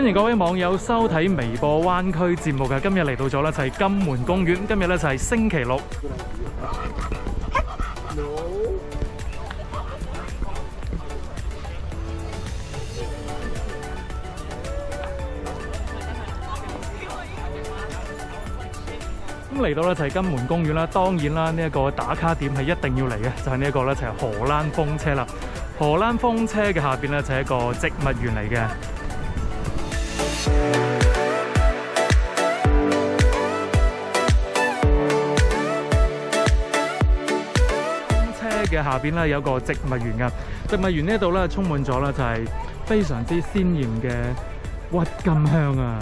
欢迎各位网友收睇微博湾区节目嘅，今日嚟到咗咧就系金门公园，今日咧就系星期六。咁嚟到咧就系金门公园啦，当然啦呢一个打卡点系一定要嚟嘅，就系呢一个咧就系荷兰风车啦。荷兰风车嘅下边咧就系一个植物园嚟嘅。车嘅下边咧有个植物园噶，植物园呢度咧充满咗咧就系非常之鲜艳嘅郁金香啊。